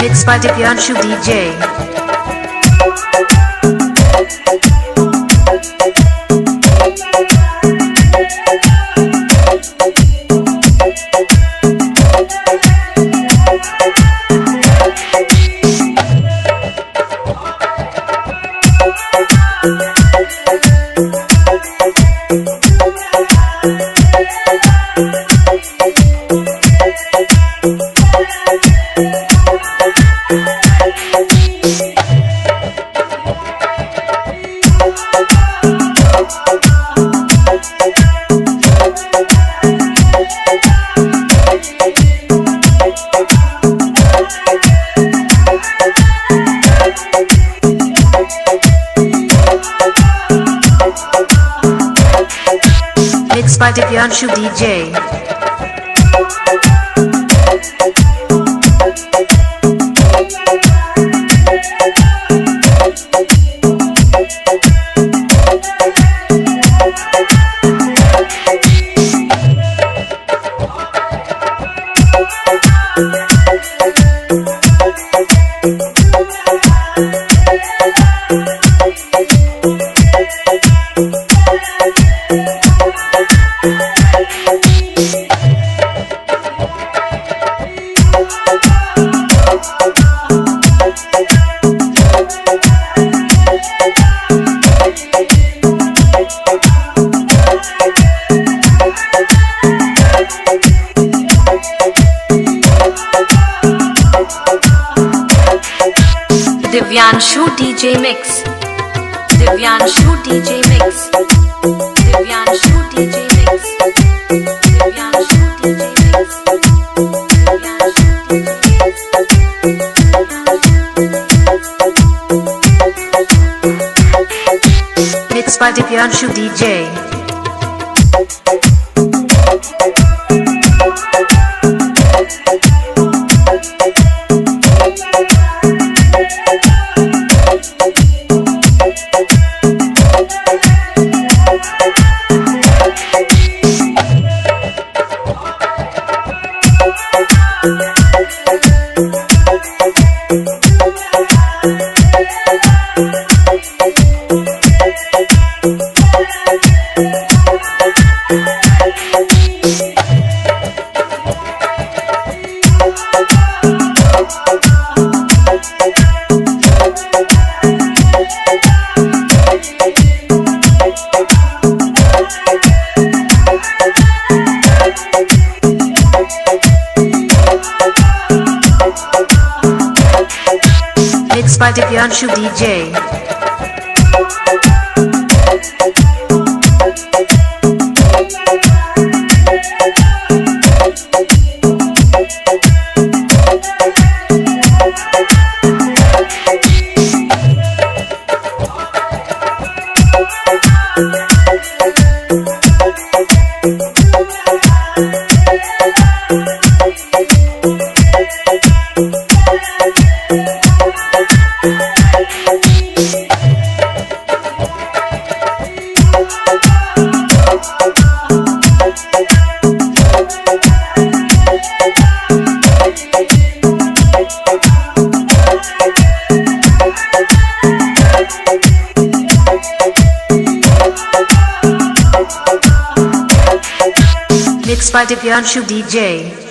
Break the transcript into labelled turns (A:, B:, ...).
A: Mix by Divyanshu DJ. By Divyanshu DJ. Divyanshu DJ Mix. Divyanshu DJ Mix. Divyanshu DJ Mix. Divyanshu DJ Mix. Divyanshu DJ Mix. By Divyanshu DJ. Mixed by Divyanshu DJ. By Divyanshu DJ.